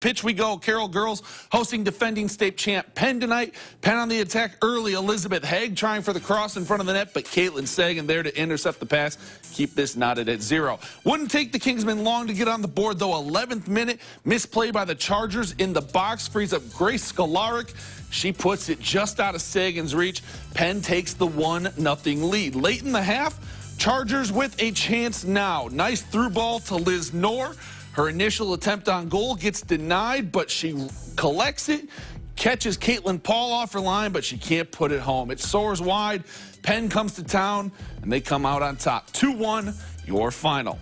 Pitch we go. Carroll girls hosting defending state champ Penn tonight. Penn on the attack early. Elizabeth Haig trying for the cross in front of the net, but Caitlin Sagan there to intercept the pass. Keep this knotted at zero. Wouldn't take the Kingsmen long to get on the board, though. 11th minute misplay by the Chargers in the box frees up Grace Skolaric. She puts it just out of Sagan's reach. Penn takes the 1 0 lead. Late in the half, Chargers with a chance now. Nice through ball to Liz Knorr. Her initial attempt on goal gets denied, but she collects it, catches Caitlin Paul off her line, but she can't put it home. It soars wide. Penn comes to town, and they come out on top. 2 1, your final.